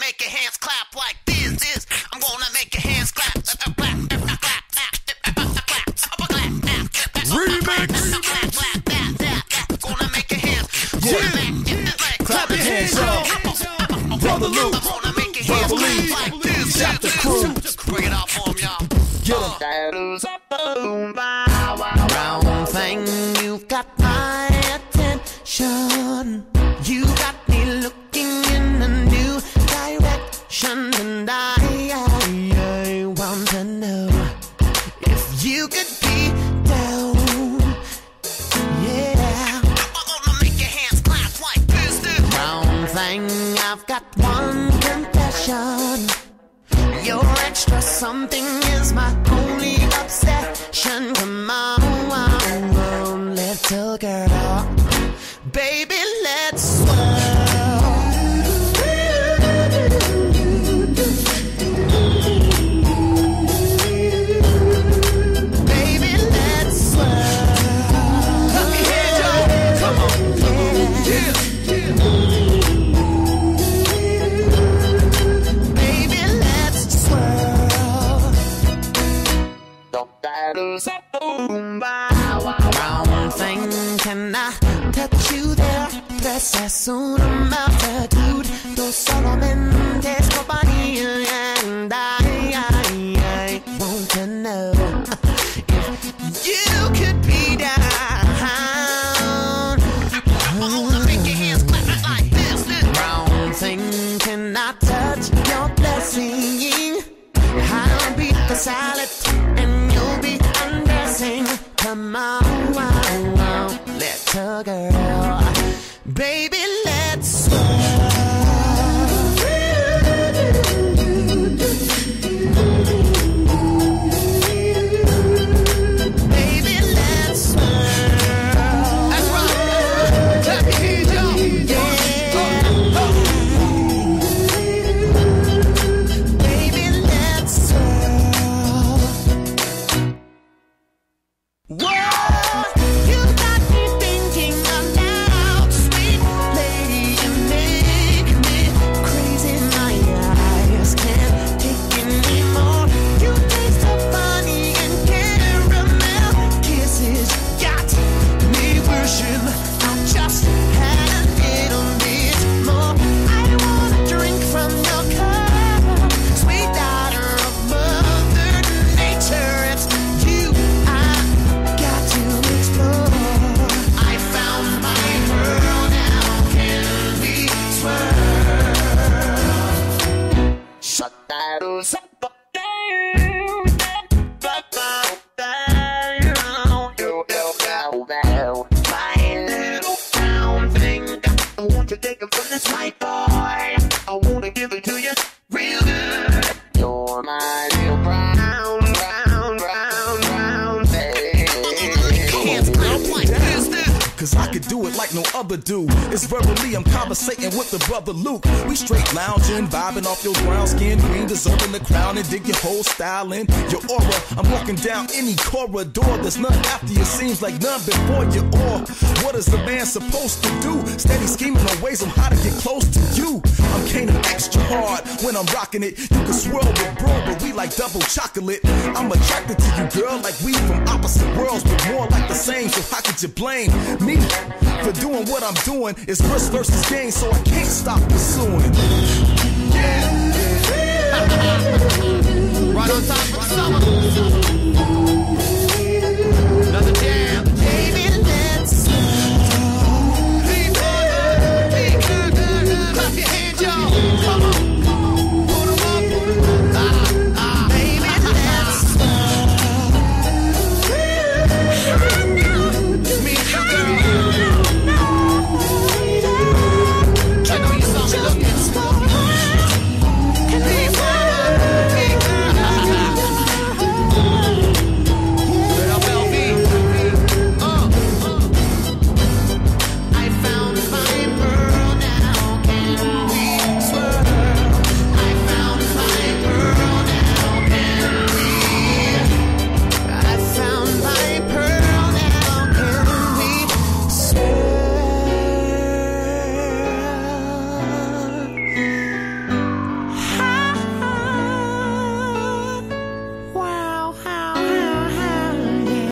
make your hands clap like this. this. I'm gonna make your hands clap. Remix. Gonna make your hands. Yeah. Clap your hands, y'all. Brother Luke. Gonna make your hands clap like this. The crew. Bring it out for 'em, y'all. Get 'em. Got one confession. Your extra something is my only obsession. Come on, little girl. Baby, let's touch you there? Press as soon a multitude. Dos solamente company, and I, I, I want to know if you could be down. Make your hands clap like this. Round thing, can I touch your blessing? I'll be the salad and you'll be undressing. Come on, wow, wow, girl. Baby, let's Baby, My little brown thing. I want to take it from this white boy. Cause I could do it like no other dude. It's verbally, I'm conversating with the brother Luke. We straight lounging, vibing off your brown skin, green, deserving the crown, and dig your whole style in your aura. I'm walking down any corridor. There's none after you, seems like none before you. Or what is the man supposed to do? Steady scheming on ways on how to get close to you. I'm caning extra hard when I'm rocking it. You can swirl with bro, but we like double chocolate. I'm attracted to you, girl, like we from opposite worlds, but more like the same. So how could you blame me for doing what I'm doing. It's risk versus gain, so I can't stop pursuing.